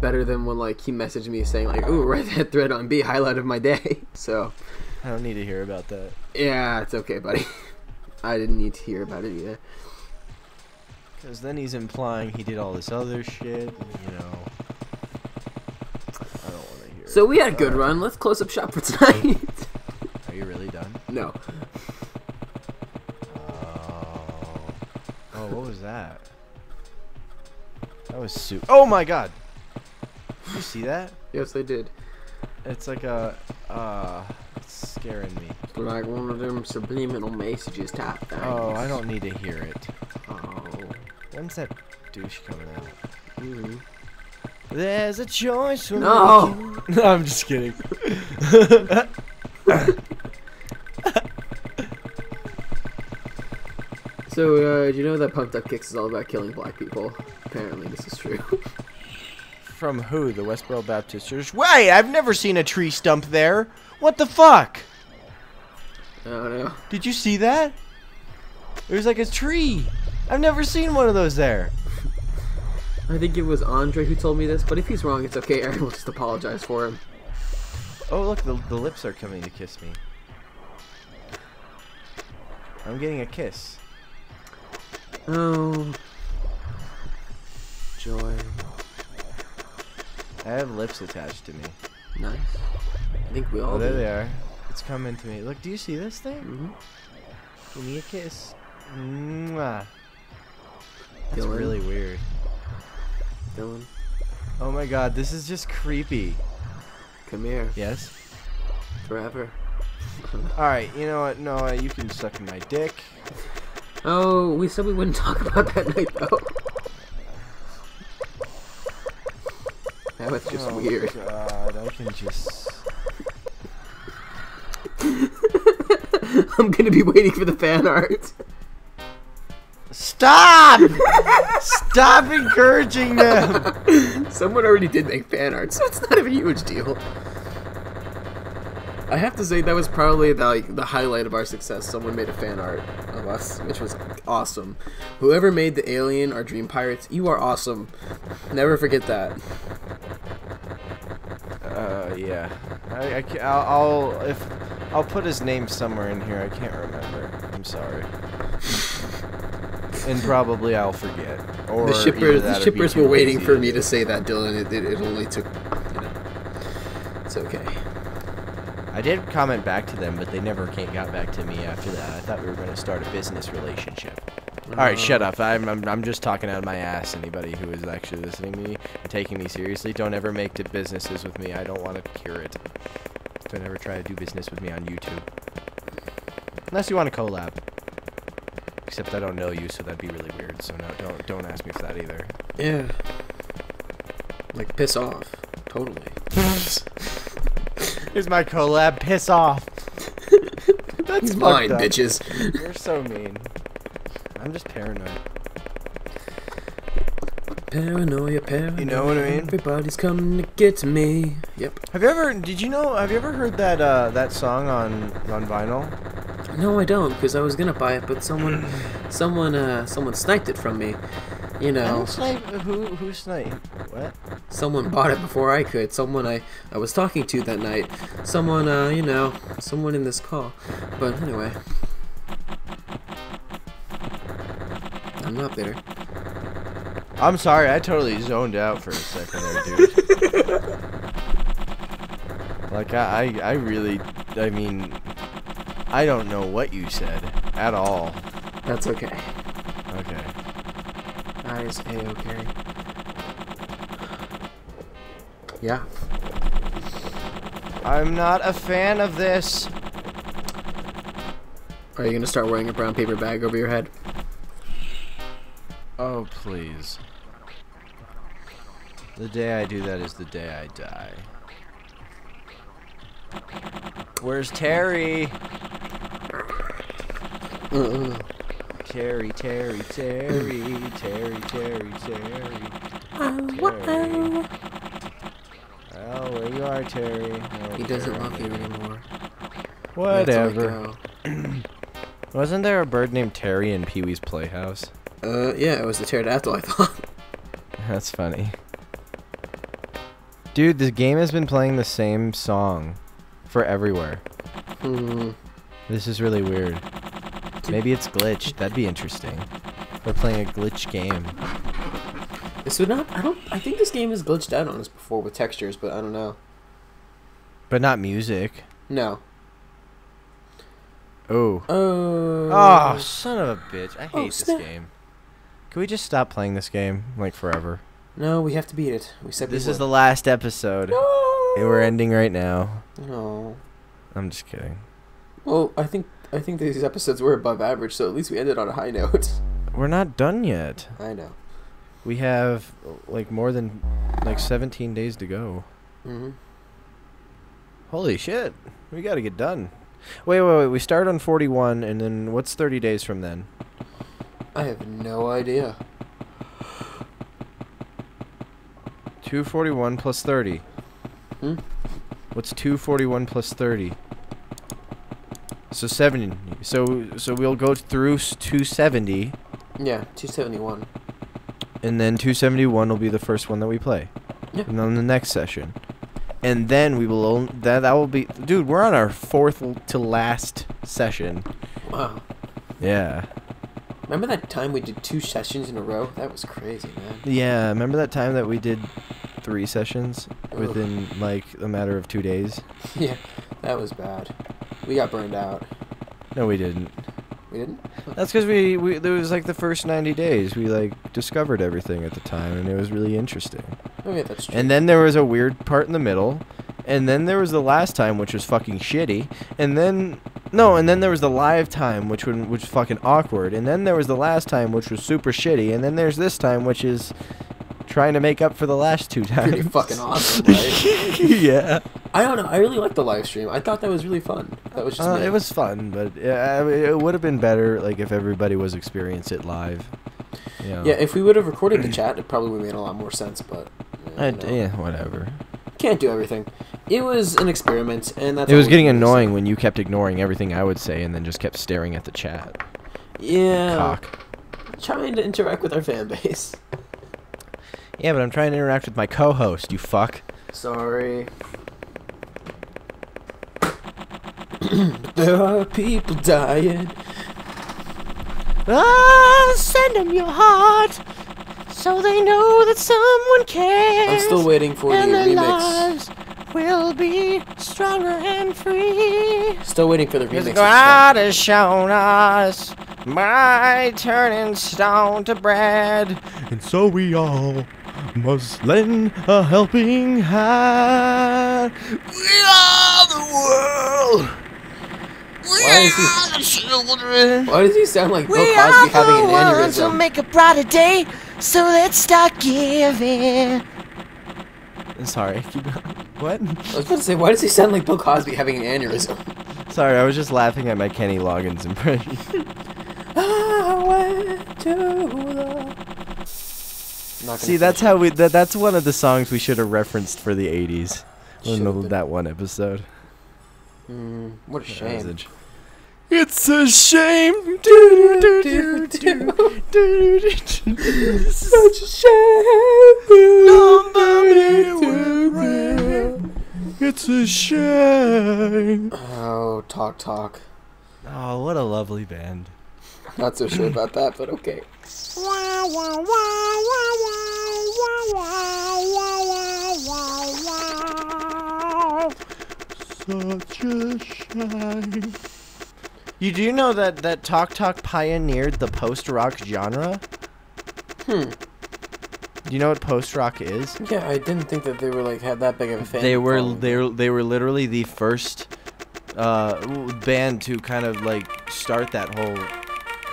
better than when like he messaged me saying like, "Ooh, read that thread on B, highlight of my day." So I don't need to hear about that. yeah, it's okay, buddy. I didn't need to hear about it either. Because then he's implying he did all this other shit. and, You know. I don't want to hear. So we had a good Alright. run. Let's close up shop for tonight. Are you really done? no. Oh. Oh, what was that? That was su- Oh my god! Did you see that? Yes, I did. It's like a. Uh. It's scaring me. Like one of them subliminal messages type things. Oh, I don't need to hear it. Oh. When's that douche coming out? mhm. There's a choice. we're No. no, I'm just kidding. So, uh, do you know that Pumped Up Kicks is all about killing black people? Apparently, this is true. From who? The Westboro Baptist Church? Wait, I've never seen a tree stump there. What the fuck? I don't know. Did you see that? There's like a tree. I've never seen one of those there. I think it was Andre who told me this, but if he's wrong, it's okay. Aaron will just apologize for him. Oh, look, the, the lips are coming to kiss me. I'm getting a kiss. Oh. Joy. I have lips attached to me. Nice. I think we all Oh, there do. they are. It's coming to me. Look, do you see this thing? hmm Give me a kiss. Mwah. That's Dylan. really weird. Dylan, Oh my god, this is just creepy. come here. Yes? Forever. Alright, you know what? No, uh, you can suck my dick. Oh, we said we wouldn't talk about that night, though. That was just oh weird. god, I can just... I'm gonna be waiting for the fan art. Stop! Stop encouraging them! Someone already did make fan art, so it's not a huge deal. I have to say that was probably the, like the highlight of our success. Someone made a fan art of us, which was awesome. Whoever made the alien or Dream Pirates, you are awesome. Never forget that. Uh, yeah. I, I ca- I'll, I'll, if, I'll put his name somewhere in here. I can't remember. I'm sorry. and probably I'll forget. Or the shippers, the that or be shippers were waiting for me to say that, Dylan. It, it, it only took, you know. It's okay. I did comment back to them, but they never came, got back to me after that. I thought we were going to start a business relationship. All right, shut up. I'm, I'm, I'm just talking out of my ass. Anybody who is actually listening to me and taking me seriously, don't ever make d- businesses with me. I don't want to hear it. Don't ever try to do business with me on YouTube. Unless you want to collab. Except I don't know you, so that'd be really weird. So no, don't don't ask me for that either. Yeah. Like piss off. Totally. Here's my collab. Piss off. That's It's mine, up. bitches. You're so mean. I'm just paranoid. Paranoia, paranoia. You know what I mean? Everybody's coming to get me. Yep. Have you ever? Did you know? Have you ever heard that uh, that song on on vinyl? No, I don't, because I was gonna buy it, but someone, someone, uh, someone sniped it from me. You know, Who snipe? Who who sniped? What? someone bought it before I could. Someone I, I was talking to that night. Someone, uh, you know, someone in this call. But anyway, I'm not bitter. I'm sorry. I totally zoned out for a second there, dude. like I, I I really. I mean, I don't know what you said at all. That's okay. Okay. That is a okay. Yeah. I'm not a fan of this. Are you gonna start wearing a brown paper bag over your head? Please. The day I do that is the day I die. Where's Terry? Terry, Terry, Terry, Terry, Terry, Terry. Uh, Terry. Oh, where you are, Terry? Oh, He doesn't Terry. love you anymore. You have to let Whatever. Wasn't there a bird named Terry in Pee Wee's Playhouse? Uh, yeah, it was the pterodactyl, I thought. That's funny. Dude, this game has been playing the same song for everywhere. Hmm. This is really weird. Maybe it's glitched. That'd be interesting. We're playing a glitch game. This would not. I don't. I think this game has glitched out on us before with textures, but I don't know. But not music. No. Oh. Oh. Oh, son of a bitch. I Oh, hate this game. Can we just stop playing this game? Like forever. No, we have to beat it. We said we This is the last episode. No. And we're ending right now. No. I'm just kidding. Well, I think I think these episodes were above average, so at least we ended on a high note. We're not done yet. I know. We have like more than like 17 days to go. hmm Holy shit. We got to get done. Wait, wait, wait. We start on 41 and then what's 30 days from then? I have no idea. 241 plus 30. Hmm? What's 241 plus 30? So 70. So so we'll go through 270 Yeah, two seventy one. and then 271 will be the first one that we play. Yeah. And then the next session. And then we will own that that will be Dude, we're on our fourth to last session. Wow. Yeah. Remember that time we did two sessions in a row? That was crazy, man. Yeah, remember that time that we did three sessions Ugh. within like a matter of 2 days? yeah, that was bad. We got burned out. No, we didn't. We didn't. That's because we, we there was like the first 90 days we like discovered everything at the time and it was really interesting. Oh yeah, that's true. And then there was a weird part in the middle, and then there was the last time which was fucking shitty, and then no, and then there was the live time which would which was fucking awkward, and then there was the last time which was super shitty, and then there's this time which is trying to make up for the last two times. Pretty fucking awesome, right? yeah. I don't know. I really liked the live stream. I thought that was really fun. That was just Uh, it was fun, but yeah, I mean, it would have been better like if everybody was experience it live. You know? Yeah, if we would have recorded the chat, it probably would have made a lot more sense. But you know, yeah, whatever. Can't do everything. It was an experiment, and that's. it was getting can really say. annoying when you kept ignoring everything I would say and then just kept staring at the chat. Yeah. Cock. Trying to interact with our fan base. Yeah, but I'm trying to interact with my co-host. You fuck. Sorry. there are people dying. Ah, send them your heart, so they know that someone cares. I'm still waiting for the and their remix. lives will be stronger and free. Still waiting for the Cause remix. of God has shown us by turning stone to bread, and so we all must lend a helping hand. We are the world. We Why is he- are the children. Why does he sound like Bill We Cosby are having the an ones who make a brighter day, so let's start giving. Sorry, keep going. What? I was gonna say, why does he sound like Bill Cosby having an aneurysm? Sorry, I was just laughing at my Kenny Loggins impression. I went to the- See, that's how we. That, that's one of the songs we should have referenced for the '80s. Should've In the- that one episode. Mm, what a shame. Message. It's a shame. Such a shame. Nobody will It's a shame. Oh, talk, talk. Oh, what a lovely band. Not so sure about that, but okay. Such a shame. You do know that that Talk Talk pioneered the post rock genre? Hmm. Do you know what post rock is? Yeah, I didn't think that they were like had that big of a fan. They were following. they were, they were literally the first uh, band to kind of like start that whole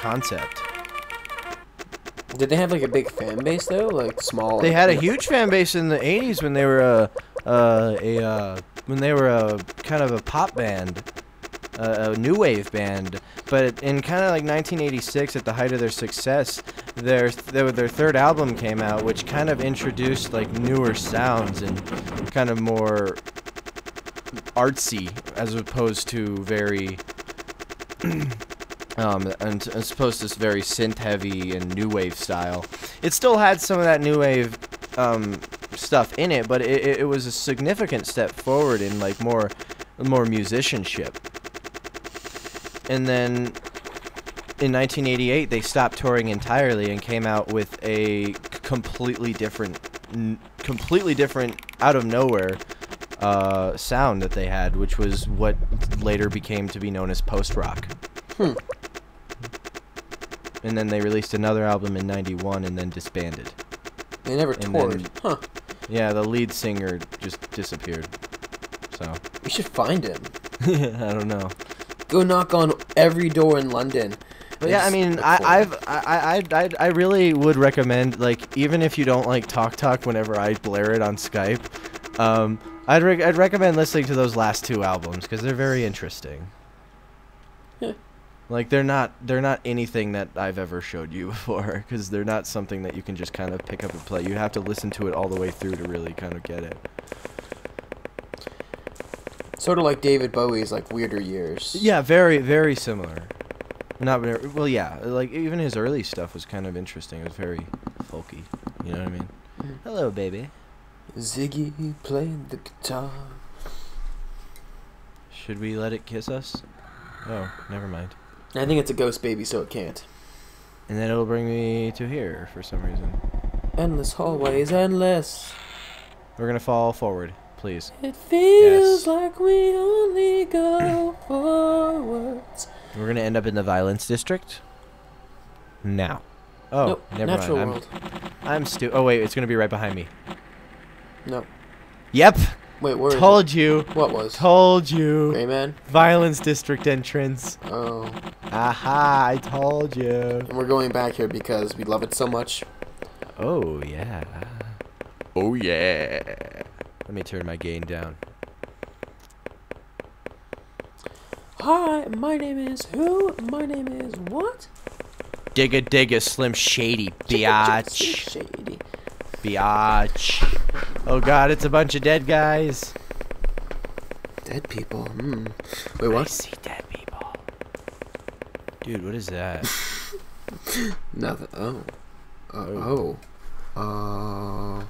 concept. Did they have like a big fan base though? Like small. They had a huge fan base in the '80s when they were a uh, a uh, when they were a kind of a pop band, a new wave band. But in kind of like 1986, at the height of their success, their their their third album came out, which kind of introduced like newer sounds and kind of more artsy as opposed to very um and as opposed to this very synth heavy and new wave style it still had some of that new wave um stuff in it, but it, it was a significant step forward in like more more musicianship. And then in 1988 they stopped touring entirely and came out with a completely different n- completely different out of nowhere uh, sound that they had which was what later became to be known as post rock Hmm. and then they released another album in 91 and then disbanded They never And toured. then- huh. yeah the lead singer just disappeared so We should find him. i don't know Go knock on every door in London. But yeah, I mean, I, I've. I, I, I, I really would recommend, like, even if you don't like Talk Talk whenever I blare it on Skype, um, I'd, re- I'd recommend listening to those last two albums because they're very interesting. Yeah. Like they're not they're not anything that I've ever showed you before because they're not something that you can just kind of pick up and play. You have to listen to it all the way through to really kind of get it. Sort of like David Bowie's like weirder years. Yeah, very very similar. Not very, well, yeah. Like even his early stuff was kind of interesting. It was very folky. You know what I mean? Mm. Hello, baby. Ziggy playing the guitar. Should we let it kiss us? Oh, never mind. I think it's a ghost baby, so it can't. And then it'll bring me to here for some reason. Endless hallways, endless. We're gonna fall forward, please. It feels Yes. like we only go forwards. We're gonna end up in the violence district. Now. Oh, nope, never natural mind. world. I'm, I'm stu. Oh wait, it's gonna be right behind me. No. Yep. Wait, where is Told you. it? What was? Told you. Gray man? Violence district entrance. Oh. Aha! I told you. And we're going back here because we love it so much. Oh yeah. Oh yeah. Let me turn my gain down. Hi, my name is who? My name is what? Digga digga slim shady Biatch. biatch. Shady. Biatch. Oh god, it's a bunch of dead guys. Dead people. Hmm. Wait, what? I see dead people. Dude, what is that? Nothing. Oh. Uh, oh. Uh,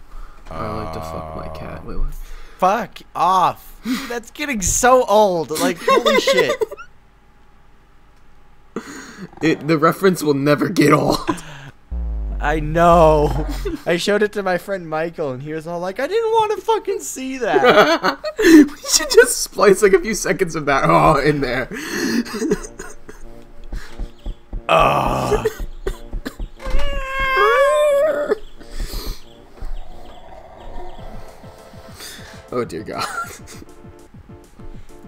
I like to fuck my cat. Uh, Wait, what? Fuck off. That's getting so old. Like, holy shit. It, the reference will never get old. I know. I showed it to my friend Michael, and he was all like, I didn't want to fucking see that. we should just splice like a few seconds of that oh in there. Ugh. Ah. Oh dear God.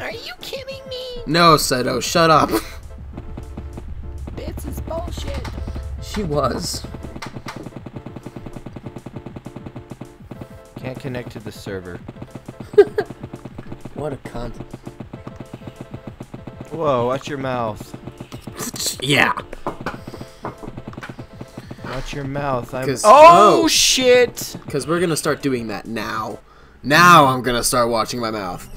Are you kidding me? No, Seto, shut up. This is bullshit. She was. Can't connect to the server. What a cunt. Whoa, watch your mouth. Yeah. Watch your mouth. I'm. 'Cause- Oh, oh. shit! Because we're gonna start doing that now. Now I'm gonna start watching my mouth.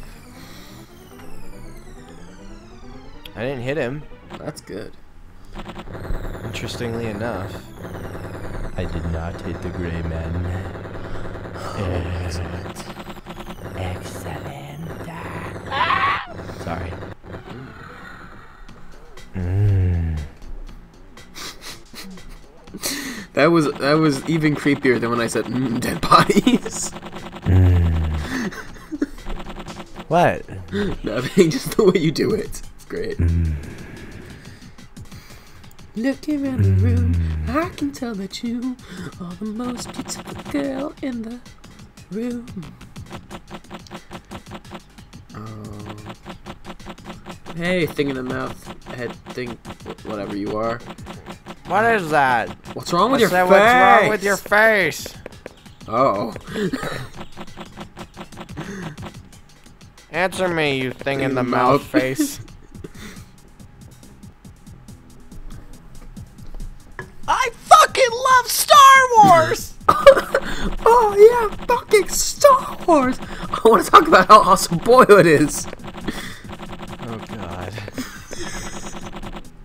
I didn't hit him. That's good. Interestingly enough, I did not hit the gray man. Excellent. Excellent. Sorry. Mm. That was that was even creepier than when I said mm, dead bodies. What? Nothing, just the way you do it. It's great. Mm. Looking around the room, mm. I can tell that you are the most beautiful girl in the room. Oh. Hey, thing in the mouth, head thing, whatever you are. What is that? What's wrong with What's your face? What's wrong with your face? Oh. Answer me, you thing in the Mouth. mouth face. I fucking love Star Wars! oh yeah, fucking Star Wars! I want to talk about how awesome Boyhood is. Oh god.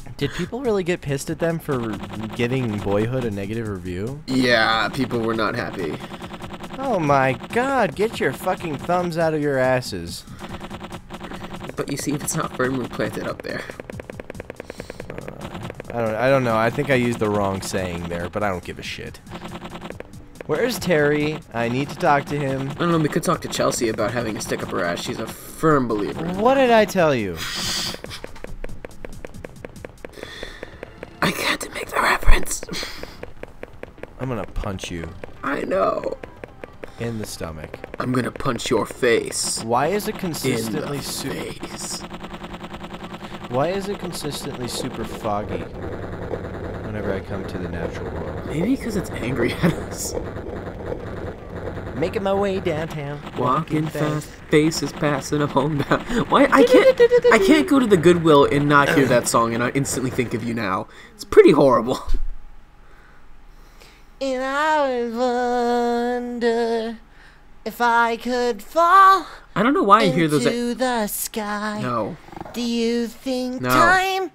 Did people really get pissed at them for giving Boyhood a negative review? Yeah, people were not happy. Oh my god, get your fucking thumbs out of your asses. But you see, if it's not firmly planted up there. Uh, I don't I don't know. I think I used the wrong saying there, but I don't give a shit. Where's Terry? I need to talk to him. I don't know, we could talk to Chelsea about having a stick up her ass. She's a firm believer. What did I tell you? I can't make the reference. I'm gonna punch you I know. in the stomach. I'm gonna punch your face. Why is it consistently the su- Why is it consistently super foggy whenever I come to the natural world? Maybe because it's angry at us. Making my way downtown. Walking fast, faces passing up home down. Why I can't I can't go to the Goodwill and not hear that song and I instantly think of you now. It's pretty horrible. And I wonder if I could fall I don't know why I hear those. into the sky. no. Do you think No. time